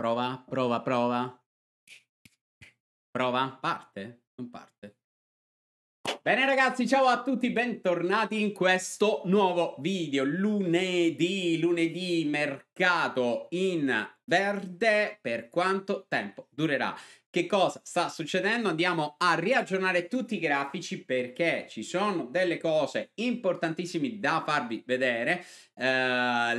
Prova, prova, prova. Prova, parte? Non parte. Bene ragazzi, ciao a tutti, bentornati in questo nuovo video. Lunedì, lunedì, mercato in verde. Per quanto tempo durerà? Che cosa sta succedendo? Andiamo a riaggiornare tutti i grafici perché ci sono delle cose importantissime da farvi vedere. Uh,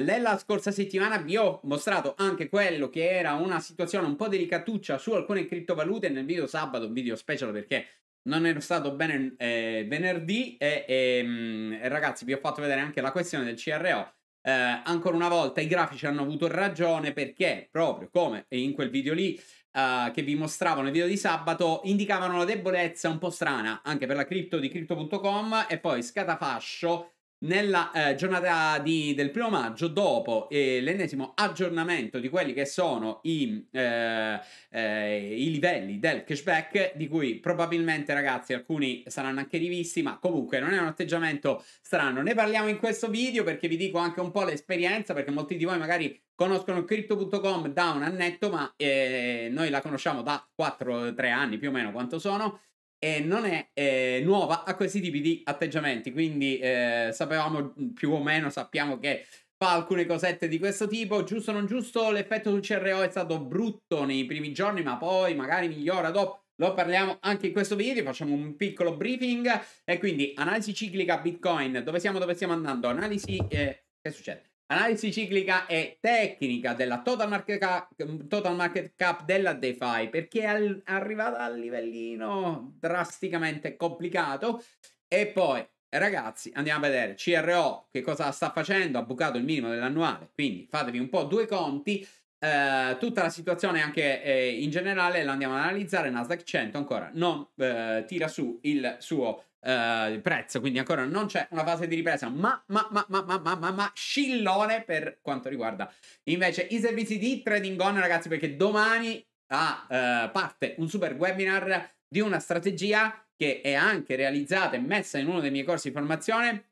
nella scorsa settimana vi ho mostrato anche quello che era una situazione un po' delicatuccia su alcune criptovalute nel video sabato, un video special perché non ero stato bene eh, venerdì e, e mh, ragazzi vi ho fatto vedere anche la questione del CRO. Eh, ancora una volta i grafici hanno avuto ragione perché proprio come in quel video lì uh, che vi mostravo nel video di sabato indicavano una debolezza un po' strana anche per la cripto di crypto.com e poi scatafascio nella eh, giornata di, del primo maggio, dopo eh, l'ennesimo aggiornamento di quelli che sono i, eh, eh, i, livelli del cashback, di cui probabilmente ragazzi alcuni saranno anche rivisti, ma comunque non è un atteggiamento strano. Ne parliamo in questo video perché vi dico anche un po' l'esperienza, perché molti di voi magari conoscono crypto.com da un annetto, ma eh, noi la conosciamo da 4-3 anni più o meno quanto sono e non è eh, nuova a questi tipi di atteggiamenti, quindi eh, sapevamo più o meno, sappiamo che fa alcune cosette di questo tipo, giusto o non giusto, l'effetto sul CRO è stato brutto nei primi giorni, ma poi magari migliora dopo. Lo parliamo anche in questo video, facciamo un piccolo briefing e quindi analisi ciclica Bitcoin, dove siamo, dove stiamo andando, analisi, eh, che succede? Analisi ciclica e tecnica della total market cap, total market cap della DeFi perché è arrivata al livellino drasticamente complicato. E poi, ragazzi, andiamo a vedere CRO che cosa sta facendo. Ha bucato il minimo dell'annuale, quindi fatevi un po' due conti. Eh, tutta la situazione anche eh, in generale la andiamo ad analizzare. Nasdaq 100 ancora non eh, tira su il suo uh, prezzo, quindi ancora non c'è una fase di ripresa, ma, ma, ma, ma, ma, ma, ma, ma scillone per quanto riguarda invece i servizi di Trading On, ragazzi, perché domani ah, uh, parte un super webinar di una strategia che è anche realizzata e messa in uno dei miei corsi di formazione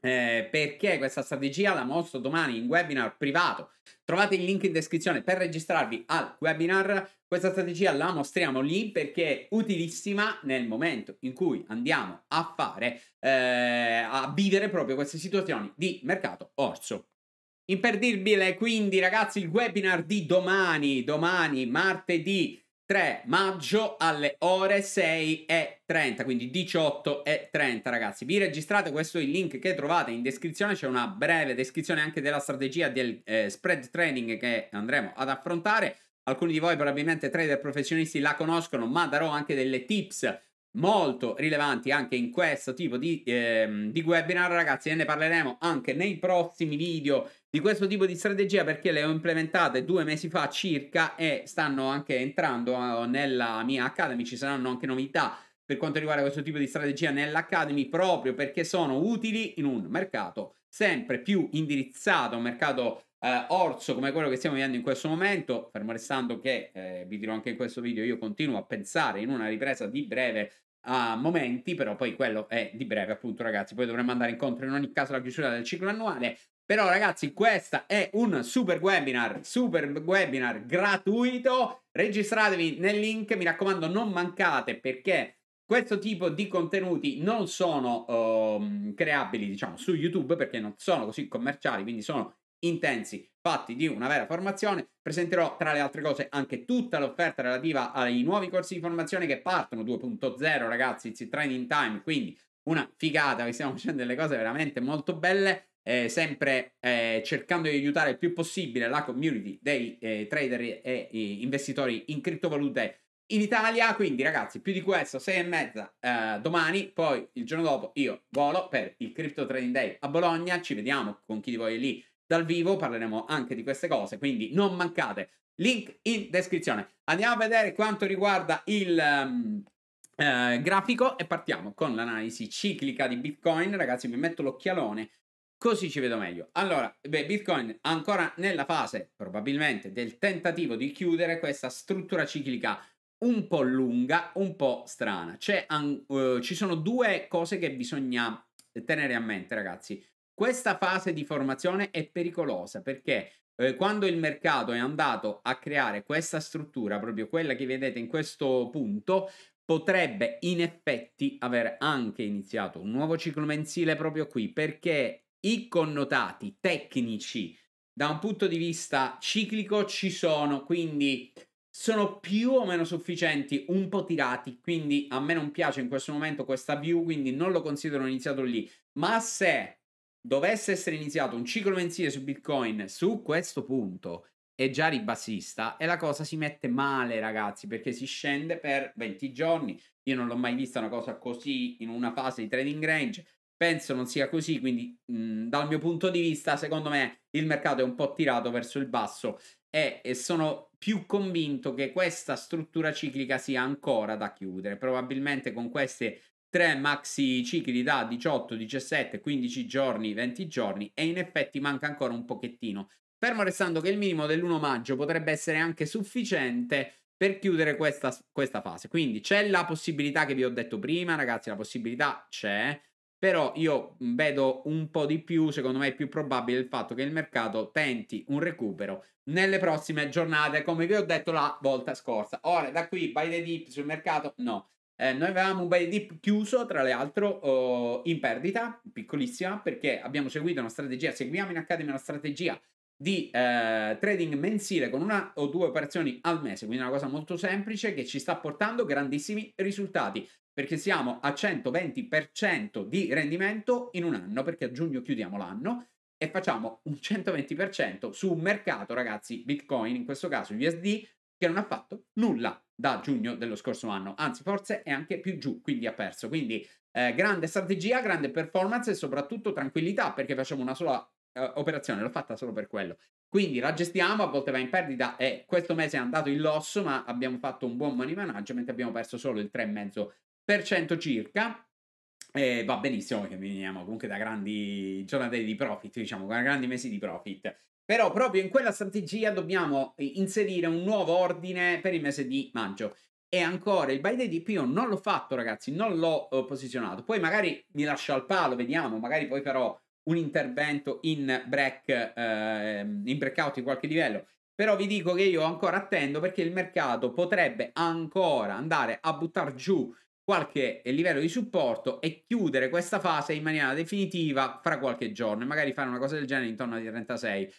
eh, perché questa strategia la mostro domani in webinar privato. Trovate il link in descrizione per registrarvi al webinar. Questa strategia la mostriamo lì perché è utilissima nel momento in cui andiamo a fare, eh, a vivere proprio queste situazioni di mercato orso. Imperdibile quindi ragazzi il webinar di domani, domani martedì 3 maggio alle ore 6.30, quindi 18.30 ragazzi. Vi registrate, questo è il link che trovate in descrizione, c'è una breve descrizione anche della strategia del eh, spread trading che andremo ad affrontare. Alcuni di voi probabilmente trader professionisti la conoscono, ma darò anche delle tips molto rilevanti anche in questo tipo di, ehm, di webinar ragazzi e ne parleremo anche nei prossimi video di questo tipo di strategia perché le ho implementate due mesi fa circa e stanno anche entrando uh, nella mia Academy, ci saranno anche novità per quanto riguarda questo tipo di strategia nell'Academy proprio perché sono utili in un mercato sempre più indirizzato, un mercato eh, orso come quello che stiamo vivendo in questo momento, fermo restando che, eh, vi dirò anche in questo video, io continuo a pensare in una ripresa di breve a momenti, però poi quello è di breve appunto ragazzi, poi dovremmo andare incontro in ogni caso alla chiusura del ciclo annuale, però ragazzi, questo è un super webinar, super webinar gratuito. Registratevi nel link, mi raccomando, non mancate perché questo tipo di contenuti non sono uh, creabili, diciamo, su YouTube perché non sono così commerciali, quindi sono intensi, fatti di una vera formazione. Presenterò tra le altre cose anche tutta l'offerta relativa ai nuovi corsi di formazione che partono 2.0, ragazzi, it's training time, quindi una figata, che stiamo facendo delle cose veramente molto belle eh, sempre eh, cercando di aiutare il più possibile la community dei eh, trader e investitori in criptovalute in Italia. Quindi, ragazzi, più di questo, sei e mezza eh, domani. Poi il giorno dopo io volo per il Crypto Trading Day a Bologna. Ci vediamo con chi di voi è lì dal vivo. Parleremo anche di queste cose. Quindi non mancate. Link in descrizione. Andiamo a vedere quanto riguarda il. Um, eh, grafico e partiamo con l'analisi ciclica di Bitcoin. Ragazzi, mi metto l'occhialone Così ci vedo meglio. Allora, beh, Bitcoin ancora nella fase probabilmente del tentativo di chiudere questa struttura ciclica un po' lunga, un po' strana. Uh, ci sono due cose che bisogna tenere a mente, ragazzi. Questa fase di formazione è pericolosa perché eh, quando il mercato è andato a creare questa struttura, proprio quella che vedete in questo punto, potrebbe in effetti aver anche iniziato un nuovo ciclo mensile proprio qui, perché i connotati tecnici da un punto di vista ciclico ci sono, quindi sono più o meno sufficienti, un po' tirati, quindi a me non piace in questo momento questa view, quindi non lo considero iniziato lì, ma se dovesse essere iniziato un ciclo mensile su Bitcoin su questo punto è già ribassista e la cosa si mette male, ragazzi, perché si scende per 20 giorni. Io non l'ho mai vista una cosa così in una fase di trading range. Penso non sia così, quindi mh, dal mio punto di vista, secondo me il mercato è un po' tirato verso il basso e, e sono più convinto che questa struttura ciclica sia ancora da chiudere. Probabilmente con queste tre maxi cicli da 18, 17, 15 giorni, 20 giorni e in effetti manca ancora un pochettino. Fermo restando che il minimo dell'1 maggio potrebbe essere anche sufficiente per chiudere questa, questa fase. Quindi c'è la possibilità che vi ho detto prima, ragazzi, la possibilità c'è, però io vedo un po' di più, secondo me è più probabile il fatto che il mercato tenti un recupero nelle prossime giornate, come vi ho detto la volta scorsa. Ora, da qui, buy the dip sul mercato, no. Eh, noi avevamo un dip chiuso, tra l'altro, oh, in perdita, piccolissima, perché abbiamo seguito una strategia, seguiamo in Academy una strategia di eh, trading mensile con una o due operazioni al mese, quindi una cosa molto semplice che ci sta portando grandissimi risultati, perché siamo a 120% di rendimento in un anno, perché a giugno chiudiamo l'anno e facciamo un 120% su un mercato, ragazzi, Bitcoin, in questo caso USD, che non ha fatto nulla da giugno dello scorso anno, anzi forse è anche più giù, quindi ha perso. Quindi eh, grande strategia, grande performance e soprattutto tranquillità perché facciamo una sola eh, operazione, l'ho fatta solo per quello. Quindi la gestiamo, a volte va in perdita e questo mese è andato in losso, ma abbiamo fatto un buon money management, abbiamo perso solo il 3,5% circa. E va benissimo perché veniamo comunque da grandi giornate di profit, diciamo, da grandi mesi di profit. Però proprio in quella strategia dobbiamo inserire un nuovo ordine per il mese di maggio. E ancora il buy the dip io non l'ho fatto, ragazzi, non l'ho uh, posizionato. Poi magari mi lascio al palo, vediamo, magari poi farò un intervento in break, eh, in breakout di qualche livello. Però vi dico che io ancora attendo perché il mercato potrebbe ancora andare a buttare giù qualche livello di supporto e chiudere questa fase in maniera definitiva fra qualche giorno e magari fare una cosa del genere intorno ai 36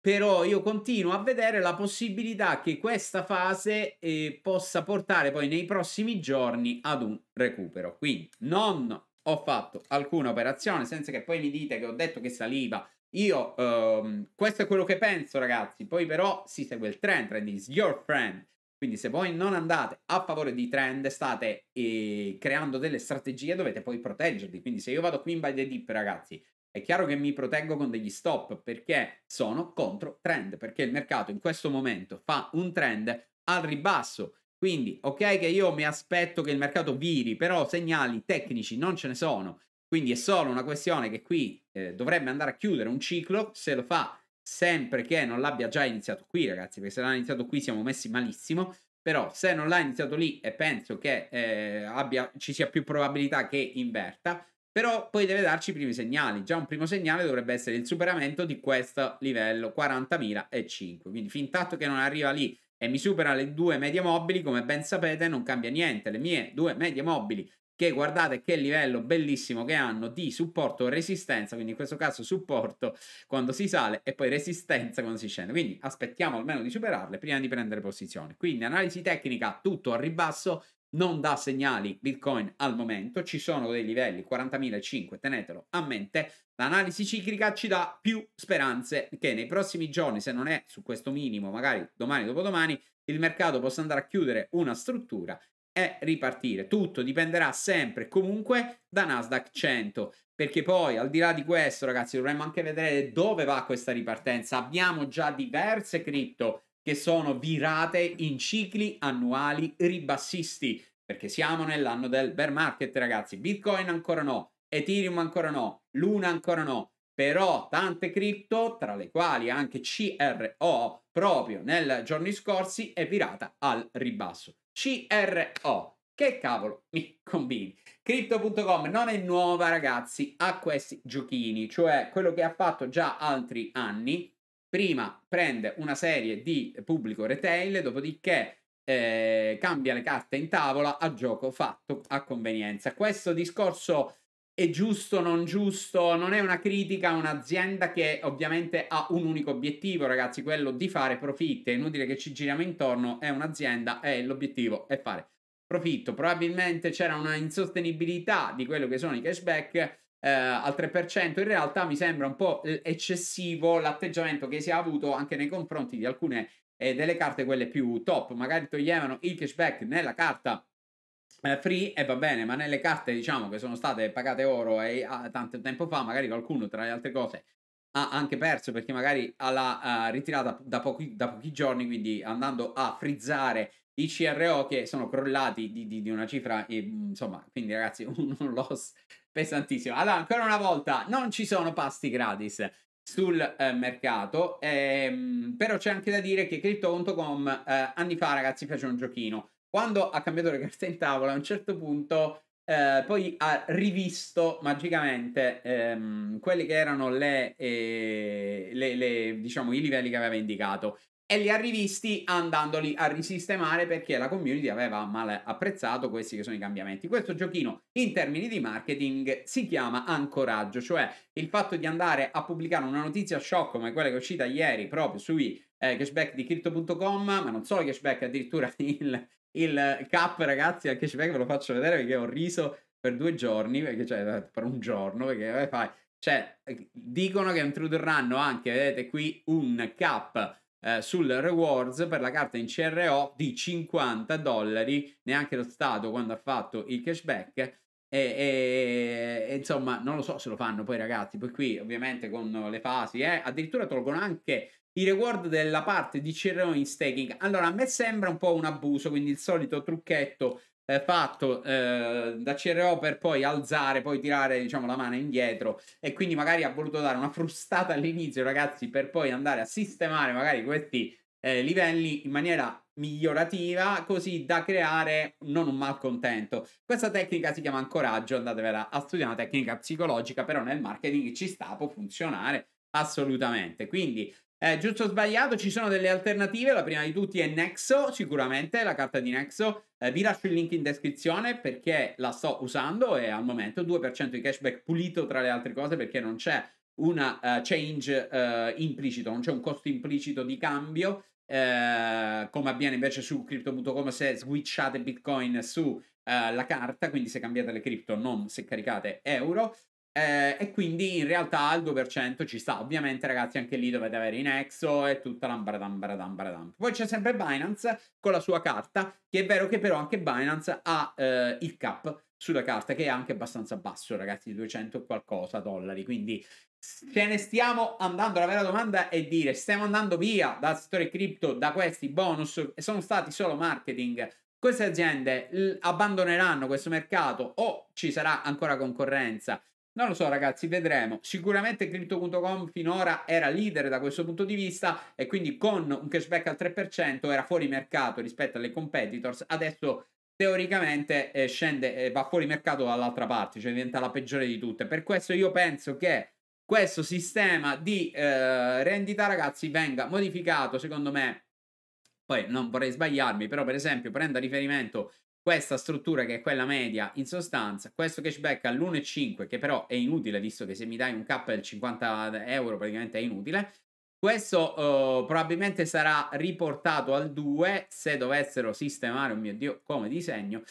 però io continuo a vedere la possibilità che questa fase eh, possa portare poi nei prossimi giorni ad un recupero. Quindi non ho fatto alcuna operazione senza che poi mi dite che ho detto che saliva. Io, um, questo è quello che penso, ragazzi. Poi, però, si segue il trend. Trend is your friend. Quindi, se voi non andate a favore di trend, state eh, creando delle strategie, dovete poi proteggervi. Quindi, se io vado qui in buy the dip, ragazzi, è chiaro che mi proteggo con degli stop perché sono contro trend, perché il mercato in questo momento fa un trend al ribasso. Quindi, ok che io mi aspetto che il mercato viri, però segnali tecnici non ce ne sono. Quindi è solo una questione che qui eh, dovrebbe andare a chiudere un ciclo, se lo fa sempre che non l'abbia già iniziato qui, ragazzi, perché se l'ha iniziato qui siamo messi malissimo. Però se non l'ha iniziato lì e penso che eh, abbia, ci sia più probabilità che inverta, però poi deve darci i primi segnali. Già un primo segnale dovrebbe essere il superamento di questo livello 40.005. Quindi fin tanto che non arriva lì e mi supera le due medie mobili, come ben sapete, non cambia niente. Le mie due medie mobili, che guardate che livello bellissimo che hanno di supporto e resistenza, quindi in questo caso supporto quando si sale e poi resistenza quando si scende. Quindi aspettiamo almeno di superarle prima di prendere posizione. Quindi analisi tecnica tutto a ribasso, non dà segnali Bitcoin al momento, ci sono dei livelli 40.005, tenetelo a mente. L'analisi ciclica ci dà più speranze che nei prossimi giorni, se non è su questo minimo, magari domani dopodomani, il mercato possa andare a chiudere una struttura e ripartire. Tutto dipenderà sempre comunque da Nasdaq 100, perché poi al di là di questo, ragazzi, dovremmo anche vedere dove va questa ripartenza. Abbiamo già diverse cripto che sono virate in cicli annuali ribassisti, perché siamo nell'anno del bear market, ragazzi. Bitcoin ancora no, Ethereum ancora no, Luna ancora no, però tante cripto, tra le quali anche CRO, proprio nei giorni scorsi è virata al ribasso. CRO, che cavolo mi combini? Crypto.com non è nuova, ragazzi, a questi giochini, cioè quello che ha fatto già altri anni prima prende una serie di pubblico retail, dopodiché eh, cambia le carte in tavola a gioco fatto a convenienza. Questo discorso è giusto, non giusto, non è una critica a un'azienda che ovviamente ha un unico obiettivo, ragazzi, quello di fare profitto. È inutile che ci giriamo intorno, è un'azienda e l'obiettivo è fare profitto. Probabilmente c'era una insostenibilità di quello che sono i cashback eh, al 3%, in realtà mi sembra un po' eccessivo l'atteggiamento che si è avuto anche nei confronti di alcune eh, delle carte, quelle più top. Magari toglievano il cashback nella carta eh, free e va bene, ma nelle carte diciamo che sono state pagate oro e ah, tanto tempo fa, magari qualcuno tra le altre cose ha anche perso perché magari l'ha uh, ritirata da pochi, da pochi giorni, quindi andando a frizzare i CRO che sono crollati di, di, di una cifra, e, insomma, quindi ragazzi, un loss pesantissimo. Allora, ancora una volta, non ci sono pasti gratis sul eh, mercato, ehm, però c'è anche da dire che Crypto.com eh, anni fa, ragazzi, fece un giochino. Quando ha cambiato le carte in tavola, a un certo punto eh, poi ha rivisto magicamente ehm, quelli che erano le, eh, le, le, diciamo, i livelli che aveva indicato e li ha rivisti andandoli a risistemare perché la community aveva male apprezzato questi che sono i cambiamenti. Questo giochino in termini di marketing si chiama ancoraggio, cioè il fatto di andare a pubblicare una notizia shock come quella che è uscita ieri proprio sui eh, cashback di crypto.com, ma non solo cashback, addirittura il, il cap ragazzi al cashback ve lo faccio vedere perché ho riso per due giorni, perché cioè per un giorno, perché eh, fai, cioè dicono che introdurranno anche, vedete qui, un cap eh, sul rewards per la carta in CRO di 50 dollari, neanche lo Stato quando ha fatto il cashback. E, e, e, insomma, non lo so se lo fanno poi ragazzi. Poi qui, ovviamente, con le fasi, eh, addirittura tolgono anche i reward della parte di CRO in staking. Allora, a me sembra un po' un abuso, quindi il solito trucchetto eh, fatto eh, da CRO per poi alzare, poi tirare diciamo la mano indietro e quindi magari ha voluto dare una frustata all'inizio ragazzi per poi andare a sistemare magari questi eh, livelli in maniera migliorativa così da creare non un malcontento. Questa tecnica si chiama ancoraggio, andatevela a studiare, una tecnica psicologica, però nel marketing ci sta, può funzionare assolutamente. Quindi eh, giusto o sbagliato, ci sono delle alternative. La prima di tutti è Nexo, sicuramente la carta di Nexo. Eh, vi lascio il link in descrizione perché la sto usando e al momento 2% di cashback pulito tra le altre cose perché non c'è una uh, change uh, implicito, non c'è un costo implicito di cambio. Uh, come avviene invece su crypto.com se switchate bitcoin su la carta, quindi se cambiate le cripto, non se caricate euro. Eh, e quindi in realtà il 2% ci sta. Ovviamente, ragazzi, anche lì dovete avere in exo e tutta l'ambaradam baradam baradam. Poi c'è sempre Binance con la sua carta, che è vero che però anche Binance ha eh, il cap sulla carta, che è anche abbastanza basso, ragazzi, di 200 qualcosa dollari. Quindi ce ne stiamo andando. La vera domanda è dire: stiamo andando via dal settore cripto da questi bonus e sono stati solo marketing. Queste aziende abbandoneranno questo mercato o ci sarà ancora concorrenza non lo so ragazzi, vedremo. Sicuramente Crypto.com finora era leader da questo punto di vista e quindi con un cashback al 3% era fuori mercato rispetto alle competitors. Adesso teoricamente eh, scende, eh, va fuori mercato dall'altra parte, cioè diventa la peggiore di tutte. Per questo io penso che questo sistema di eh, rendita ragazzi venga modificato, secondo me. Poi non vorrei sbagliarmi, però per esempio prenda riferimento questa struttura che è quella media in sostanza, questo cashback all'1,5 che però è inutile visto che se mi dai un cap del 50 euro praticamente è inutile, questo uh, probabilmente sarà riportato al 2 se dovessero sistemare, oh mio Dio, come disegno,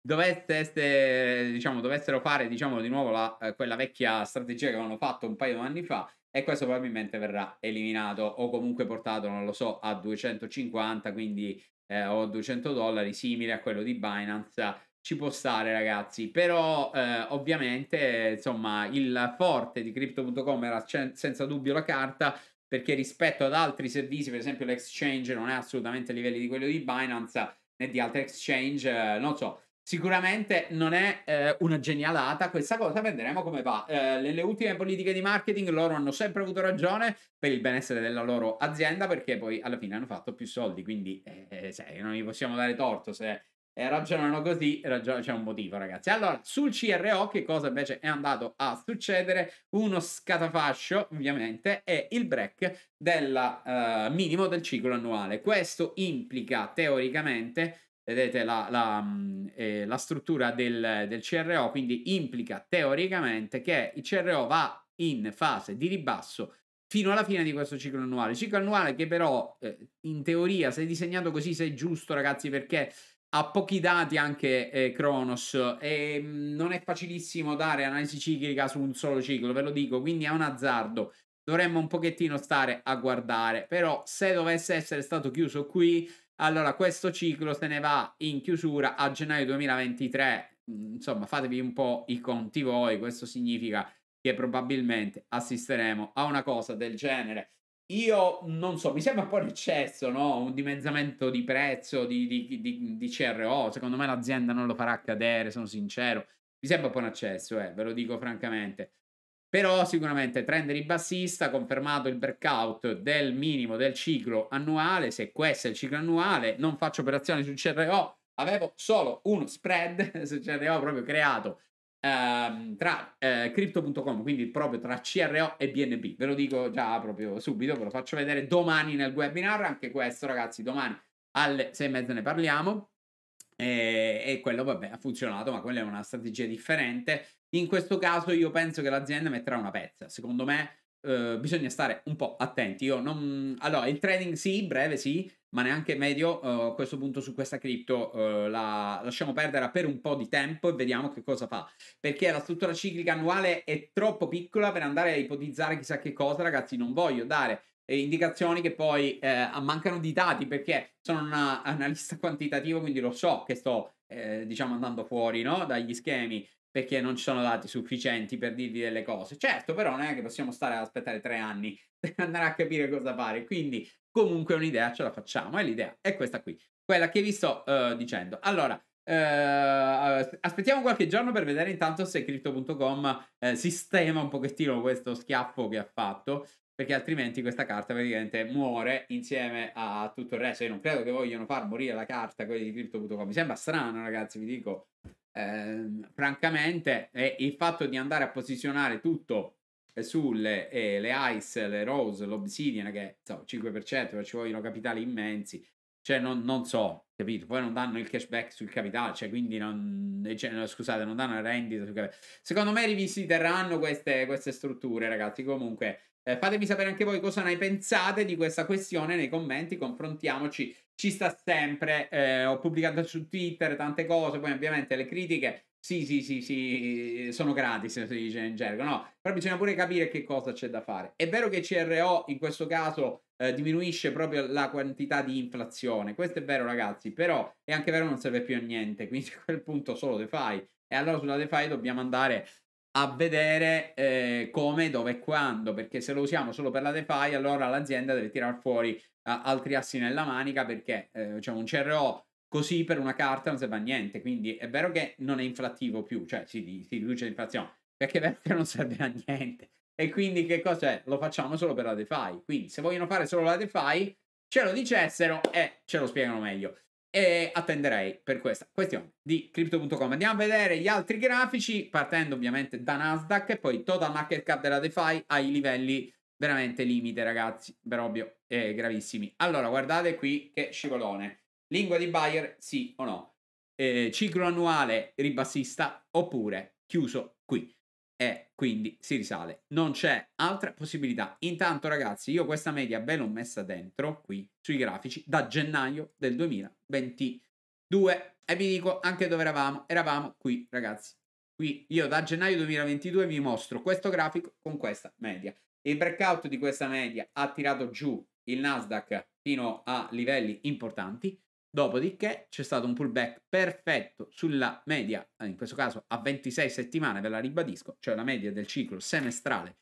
dovesse, diciamo, dovessero fare diciamo, di nuovo la, eh, quella vecchia strategia che avevano fatto un paio di anni fa e questo probabilmente verrà eliminato o comunque portato, non lo so, a 250, quindi eh, o 200 dollari simile a quello di Binance ci può stare ragazzi. Però eh, ovviamente insomma il forte di crypto.com era c- senza dubbio la carta perché rispetto ad altri servizi per esempio l'exchange non è assolutamente a livelli di quello di Binance né di altri exchange eh, non so Sicuramente non è eh, una genialata questa cosa, vedremo come va. Eh, nelle ultime politiche di marketing loro hanno sempre avuto ragione per il benessere della loro azienda perché poi alla fine hanno fatto più soldi, quindi eh, sai, non gli possiamo dare torto se e ragionano così, ragion- c'è un motivo, ragazzi. Allora, sul CRO, che cosa invece è andato a succedere? Uno scatafascio, ovviamente, è il break del uh, minimo del ciclo annuale. Questo implica teoricamente vedete la, la, eh, la struttura del, del, CRO, quindi implica teoricamente che il CRO va in fase di ribasso fino alla fine di questo ciclo annuale. Ciclo annuale che però eh, in teoria se disegnato così sei giusto ragazzi perché ha pochi dati anche eh, Kronos e non è facilissimo dare analisi ciclica su un solo ciclo, ve lo dico, quindi è un azzardo. Dovremmo un pochettino stare a guardare, però se dovesse essere stato chiuso qui, allora questo ciclo se ne va in chiusura a gennaio 2023. Mm, insomma, fatevi un po' i conti voi, questo significa che probabilmente assisteremo a una cosa del genere. Io non so, mi sembra un po' un eccesso, no? Un dimezzamento di prezzo di, di, di, di, CRO. Secondo me l'azienda non lo farà accadere, sono sincero. Mi sembra un po' un eccesso, eh, ve lo dico francamente. Però sicuramente trend ribassista, confermato il breakout del minimo del ciclo annuale. Se questo è il ciclo annuale, non faccio operazioni sul CRO. Avevo solo uno spread sul CRO proprio creato ehm, tra eh, crypto.com, quindi proprio tra CRO e BNB. Ve lo dico già proprio subito, ve lo faccio vedere domani nel webinar. Anche questo, ragazzi, domani alle sei e mezza ne parliamo. E, e, quello, vabbè, ha funzionato, ma quella è una strategia differente. In questo caso, io penso che l'azienda metterà una pezza. Secondo me, eh, bisogna stare un po' attenti. Io non... Allora, il trading sì, breve sì, ma neanche medio. Uh, a questo punto su questa cripto uh, la lasciamo perdere per un po' di tempo e vediamo che cosa fa. Perché la struttura ciclica annuale è troppo piccola per andare a ipotizzare chissà che cosa, ragazzi. Non voglio dare indicazioni che poi eh, mancano di dati perché sono un analista quantitativo, quindi lo so che sto, eh, diciamo, andando fuori no? dagli schemi perché non ci sono dati sufficienti per dirvi delle cose. Certo, però non è che possiamo stare ad aspettare tre anni per andare a capire cosa fare. Quindi, comunque, un'idea ce la facciamo. E l'idea è questa qui, quella che vi sto uh, dicendo. Allora, Uh, aspettiamo qualche giorno per vedere intanto se Crypto.com uh, sistema un pochettino questo schiaffo che ha fatto perché altrimenti questa carta praticamente muore insieme a tutto il resto io non credo che vogliano far morire la carta quelli di Crypto.com mi sembra strano ragazzi vi dico eh, francamente è il fatto di andare a posizionare tutto sulle eh, le Ice, le Rose, l'Obsidian che so, 5% ci vogliono capitali immensi cioè non, non, so, capito? Poi non danno il cashback sul capitale, cioè quindi non, cioè, no, scusate, non danno la rendita sul capitale. Secondo me rivisiteranno queste, queste strutture, ragazzi. Comunque, eh, fatemi sapere anche voi cosa ne pensate di questa questione nei commenti, confrontiamoci ci sta sempre. Eh, ho pubblicato su Twitter tante cose, poi ovviamente le critiche. Sì, sì, sì, sì, sono gratis, si dice in gergo, no? Però bisogna pure capire che cosa c'è da fare. È vero che CRO in questo caso eh, diminuisce proprio la quantità di inflazione, questo è vero ragazzi, però è anche vero che non serve più a niente, quindi a quel punto solo DeFi. E allora sulla DeFi dobbiamo andare a vedere eh, come, dove e quando, perché se lo usiamo solo per la DeFi, allora l'azienda deve tirare fuori altri assi nella manica perché eh, cioè un CRO così per una carta non serve a niente. Quindi è vero che non è inflattivo più, cioè si, si riduce l'inflazione, perché è vero che non serve a niente. E quindi che cos'è? Lo facciamo solo per la DeFi. Quindi se vogliono fare solo la DeFi, ce lo dicessero e ce lo spiegano meglio. E attenderei per questa questione di crypto.com. Andiamo a vedere gli altri grafici, partendo ovviamente da Nasdaq e poi total market cap della DeFi ai livelli veramente limite, ragazzi, per ovvio, eh, gravissimi. Allora, guardate qui che scivolone. Lingua di buyer, sì o no? Eh, ciclo annuale ribassista oppure chiuso qui. E quindi si risale. Non c'è altra possibilità. Intanto, ragazzi, io questa media ve l'ho messa dentro qui sui grafici da gennaio del 2022. E vi dico anche dove eravamo. Eravamo qui, ragazzi. Qui io da gennaio 2022 vi mostro questo grafico con questa media. Il breakout di questa media ha tirato giù il Nasdaq fino a livelli importanti. Dopodiché c'è stato un pullback perfetto sulla media, in questo caso a 26 settimane, ve la ribadisco, cioè la media del ciclo semestrale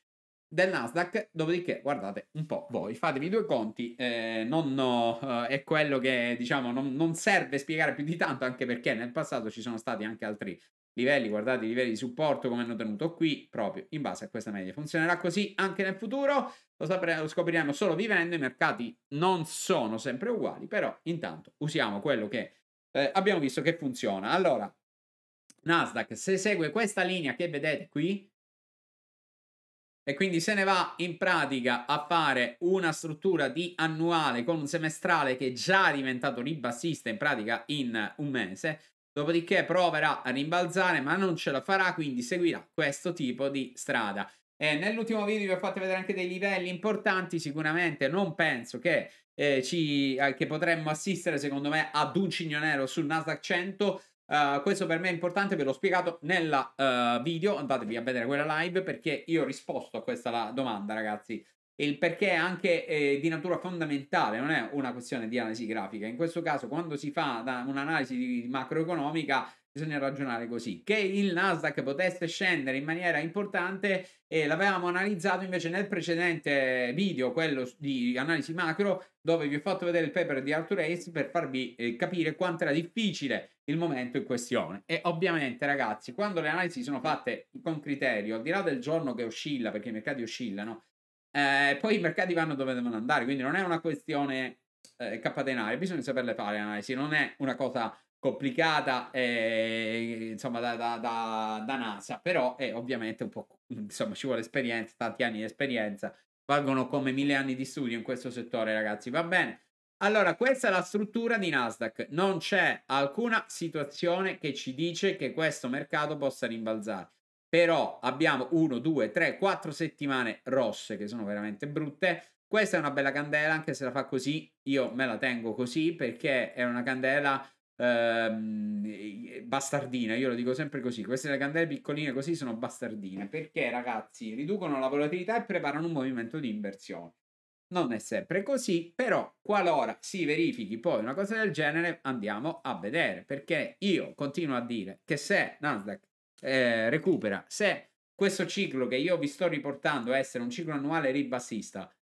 del Nasdaq. Dopodiché, guardate un po' voi, fatevi due conti, eh, non no, eh, è quello che diciamo non, non serve spiegare più di tanto, anche perché nel passato ci sono stati anche altri livelli, guardate i livelli di supporto come hanno tenuto qui, proprio in base a questa media. Funzionerà così anche nel futuro? Lo, sapre- lo scopriremo solo vivendo, i mercati non sono sempre uguali, però intanto usiamo quello che eh, abbiamo visto che funziona. Allora, Nasdaq, se segue questa linea che vedete qui, e quindi se ne va in pratica a fare una struttura di annuale con un semestrale che è già diventato ribassista in pratica in un mese, dopodiché proverà a rimbalzare ma non ce la farà, quindi seguirà questo tipo di strada. E nell'ultimo video vi ho fatto vedere anche dei livelli importanti, sicuramente non penso che, eh, ci, eh, che potremmo assistere secondo me ad un cigno nero sul Nasdaq 100, Uh, questo per me è importante, ve l'ho spiegato nella uh, video, andatevi a vedere quella live perché io ho risposto a questa domanda ragazzi. Il perché è anche eh, di natura fondamentale, non è una questione di analisi grafica. In questo caso, quando si fa un'analisi macroeconomica, bisogna ragionare così. Che il Nasdaq potesse scendere in maniera importante e l'avevamo analizzato invece nel precedente video, quello di analisi macro, dove vi ho fatto vedere il paper di Arthur Hayes per farvi eh, capire quanto era difficile il momento in questione. E ovviamente, ragazzi, quando le analisi sono fatte con criterio, al di là del giorno che oscilla, perché i mercati oscillano, eh, poi i mercati vanno dove devono andare, quindi non è una questione eh, capatenale, bisogna saperle fare analisi, non è una cosa complicata eh, insomma da, da, da, da, NASA però è ovviamente un po' insomma ci vuole esperienza tanti anni di esperienza valgono come mille anni di studio in questo settore ragazzi va bene? Allora questa è la struttura di Nasdaq non c'è alcuna situazione che ci dice che questo mercato possa rimbalzare però abbiamo 1 2 3 4 settimane rosse che sono veramente brutte. Questa è una bella candela anche se la fa così io me la tengo così perché è una candela ehm, bastardina, io lo dico sempre così, queste le candele piccoline così sono bastardine, perché ragazzi riducono la volatilità e preparano un movimento di inversione. Non è sempre così, però qualora si verifichi poi una cosa del genere andiamo a vedere, perché io continuo a dire che se Nasdaq eh, recupera, se questo ciclo che io vi sto riportando essere un ciclo annuale ribassista,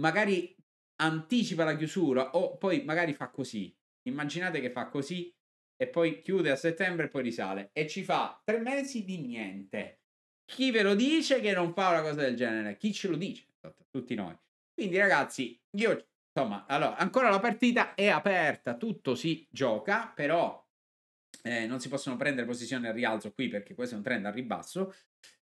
magari anticipa la chiusura o poi magari fa così, Immaginate che fa così e poi chiude a settembre e poi risale e ci fa tre mesi di niente. Chi ve lo dice che non fa una cosa del genere? Chi ce lo dice? Tutti noi. Quindi ragazzi, io insomma, allora, ancora la partita è aperta, tutto si gioca, però eh, non si possono prendere posizioni al rialzo qui perché questo è un trend al ribasso.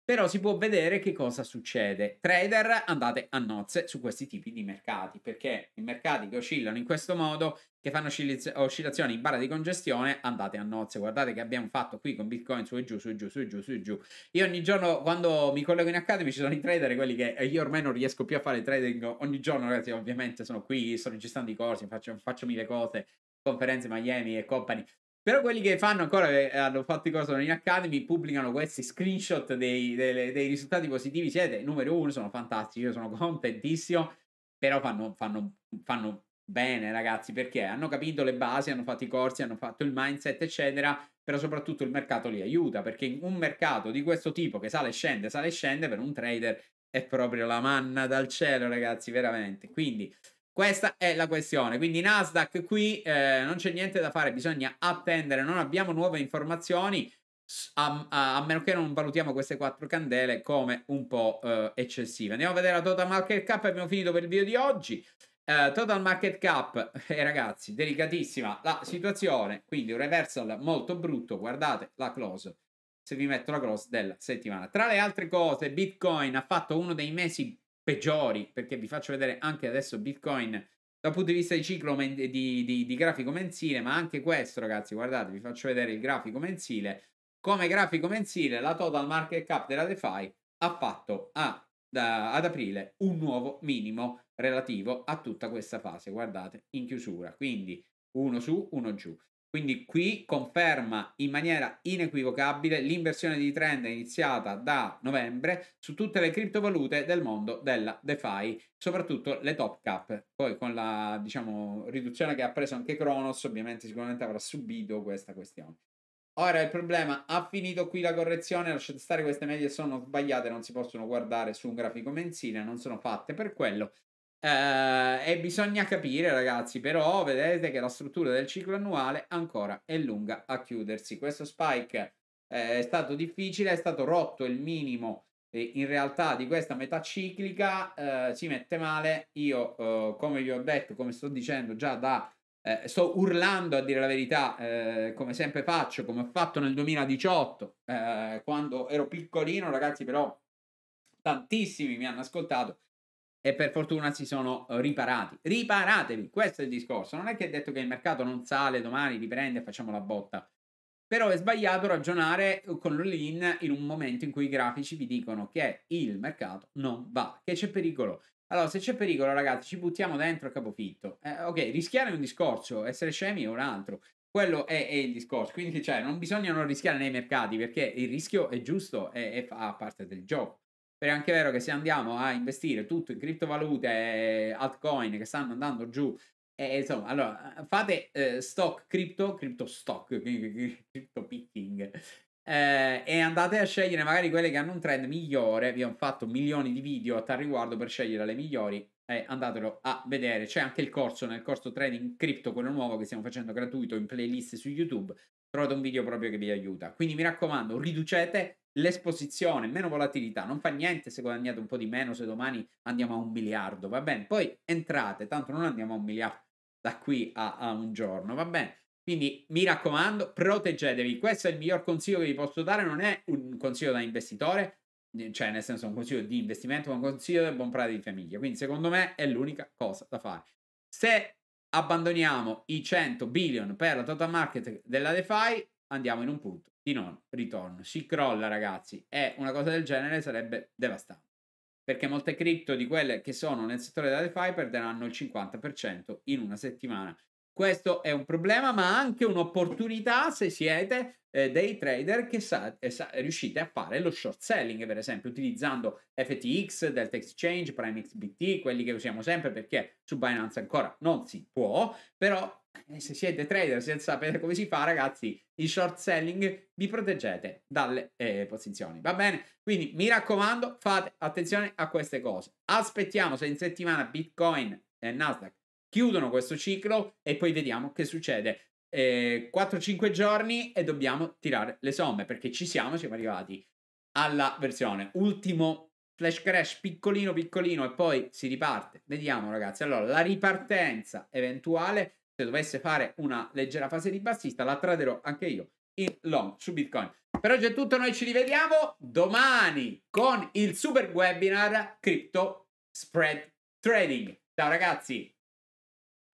Però si può vedere che cosa succede. Trader, andate a nozze su questi tipi di mercati, perché i mercati che oscillano in questo modo, che fanno oscilliz- oscillazioni in barra di congestione, andate a nozze. Guardate che abbiamo fatto qui con Bitcoin su e giù, su e giù, su e giù, su e giù. Io ogni giorno, quando mi collego in Academy, ci sono i trader, quelli che io ormai non riesco più a fare trading ogni giorno, ragazzi, ovviamente sono qui, sto registrando i corsi, faccio, faccio mille cose, conferenze Miami e company. Però quelli che fanno ancora, che hanno fatto i corsi in Academy, pubblicano questi screenshot dei, dei, dei, risultati positivi. Siete numero uno, sono fantastici, io sono contentissimo. Però fanno, fanno, fanno bene, ragazzi, perché hanno capito le basi, hanno fatto i corsi, hanno fatto il mindset, eccetera. Però soprattutto il mercato li aiuta, perché un mercato di questo tipo che sale e scende, sale e scende, per un trader è proprio la manna dal cielo, ragazzi, veramente. Quindi questa è la questione. Quindi Nasdaq qui eh, non c'è niente da fare, bisogna attendere, non abbiamo nuove informazioni. A, a, a, meno che non valutiamo queste quattro candele come un po' eh, eccessive. Andiamo a vedere la total market cap. Abbiamo finito per il video di oggi. Eh, total market cap, eh, ragazzi, delicatissima la situazione. Quindi un reversal molto brutto. Guardate la close. Se vi metto la close della settimana. Tra le altre cose, Bitcoin ha fatto uno dei mesi peggiori, perché vi faccio vedere anche adesso Bitcoin dal punto di vista di ciclo men- di, di, di, grafico mensile, ma anche questo, ragazzi, guardate, vi faccio vedere il grafico mensile. Come grafico mensile, la total market cap della DeFi ha fatto a, da, ad aprile un nuovo minimo relativo a tutta questa fase, guardate, in chiusura. Quindi uno su, uno giù. Quindi qui conferma in maniera inequivocabile l'inversione di trend iniziata da novembre su tutte le criptovalute del mondo della DeFi, soprattutto le top cap. Poi con la diciamo, riduzione che ha preso anche Kronos, ovviamente sicuramente avrà subito questa questione. Ora il problema, ha finito qui la correzione, lasciate stare queste medie sono sbagliate, non si possono guardare su un grafico mensile, non sono fatte per quello. Uh, e bisogna capire, ragazzi, però vedete che la struttura del ciclo annuale ancora è lunga a chiudersi. Questo spike eh, è stato difficile, è stato rotto il minimo eh, in realtà di questa metà ciclica, eh, si mette male. Io, eh, come vi ho detto, come sto dicendo già da eh, sto urlando a dire la verità, eh, come sempre faccio, come ho fatto nel 2018, eh, quando ero piccolino, ragazzi, però tantissimi mi hanno ascoltato e per fortuna si sono riparati. Riparatevi, questo è il discorso. Non è che è detto che il mercato non sale, domani riprende e facciamo la botta. Però è sbagliato ragionare con l'all-in in un momento in cui i grafici vi dicono che il mercato non va, che c'è pericolo. Allora, se c'è pericolo, ragazzi, ci buttiamo dentro a capofitto. Eh, ok, rischiare è un discorso, essere scemi è un altro. Quello è, è, il discorso. Quindi, cioè, non bisogna non rischiare nei mercati perché il rischio è giusto e, e fa parte del gioco. Però è anche vero che se andiamo a investire tutto in criptovalute e altcoin che stanno andando giù, e insomma, allora fate eh, stock cripto, cripto stock, cripto picking, eh, e andate a scegliere magari quelle che hanno un trend migliore. Vi ho fatto milioni di video a tal riguardo per scegliere le migliori e andatelo a vedere. C'è anche il corso nel corso trading crypto, quello nuovo che stiamo facendo gratuito in playlist su YouTube. Trovate un video proprio che vi aiuta. Quindi mi raccomando, riducete l'esposizione, meno volatilità. Non fa niente se guadagnate un po' di meno se domani andiamo a un miliardo, va bene? Poi entrate, tanto non andiamo a un miliardo da qui a, a un giorno, va bene? Quindi mi raccomando, proteggetevi. Questo è il miglior consiglio che vi posso dare. Non è un consiglio da investitore, cioè nel senso un consiglio di investimento, ma un consiglio del buon prato di famiglia. Quindi secondo me è l'unica cosa da fare. Se abbandoniamo i 100 billion per la total market della DeFi, andiamo in un punto non ritorno. Si crolla, ragazzi, e una cosa del genere sarebbe devastante. Perché molte cripto di quelle che sono nel settore della DeFi perderanno il 50% in una settimana. Questo è un problema, ma anche un'opportunità se siete eh, dei trader che sa, eh, sa, riuscite a fare lo short selling, per esempio, utilizzando FTX, Delta Exchange, Prime XBT, quelli che usiamo sempre perché su Binance ancora non si può, però eh, se siete trader, se sapete come si fa, ragazzi, il short selling vi proteggete dalle eh, posizioni, va bene? Quindi mi raccomando, fate attenzione a queste cose. Aspettiamo se in settimana Bitcoin e Nasdaq chiudono questo ciclo e poi vediamo che succede. Eh, 4-5 giorni e dobbiamo tirare le somme perché ci siamo, siamo arrivati alla versione ultimo flash crash piccolino piccolino e poi si riparte. Vediamo ragazzi, allora la ripartenza eventuale se dovesse fare una leggera fase di bassista la traderò anche io in long su Bitcoin. Per oggi è tutto, noi ci rivediamo domani con il super webinar Crypto Spread Trading. Ciao ragazzi!